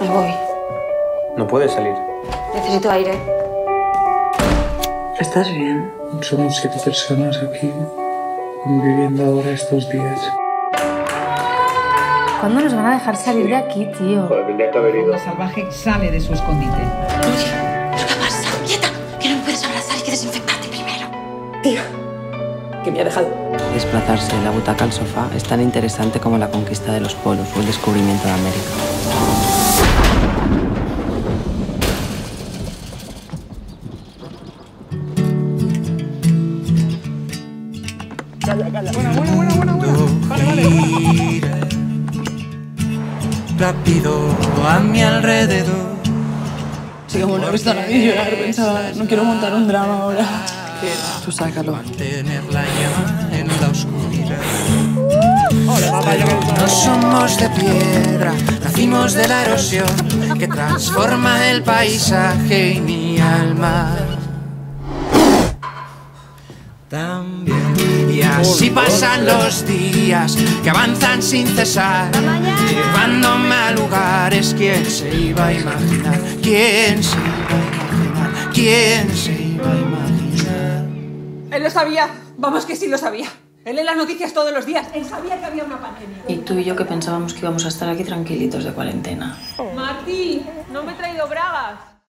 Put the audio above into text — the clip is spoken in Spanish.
Me voy. No puedes salir. Necesito aire. ¿Estás bien? Somos siete personas aquí conviviendo ahora estos días. ¿Cuándo nos van a dejar salir de aquí, tío? tendría que haber ido. El salvaje sale de su escondite. ¿Pero qué pasa? ¡Quieta! Que no me puedes abrazar y que desinfectarte primero. Que me ha dejado. Desplazarse de la butaca al sofá es tan interesante como la conquista de los polos o el descubrimiento de América. Rápido a mi alrededor. Sí, como no he visto a nadie llorar, pensaba, no quiero montar un drama ahora. Tú sácalo. Tener la llama en la oscuridad. No somos de piedra, nacimos de la erosión que transforma el paisaje y mi alma. También. Y así pasan los días que avanzan sin cesar, llevándome a lugares. ¿Quién se iba a imaginar? ¿Quién se iba a imaginar? ¿Quién se iba a imaginar? Él lo sabía. Vamos que sí lo sabía. Él en las noticias todos los días. Él sabía que había una pandemia. Y tú y yo que pensábamos que íbamos a estar aquí tranquilitos de cuarentena. Martín, no me he traído bragas.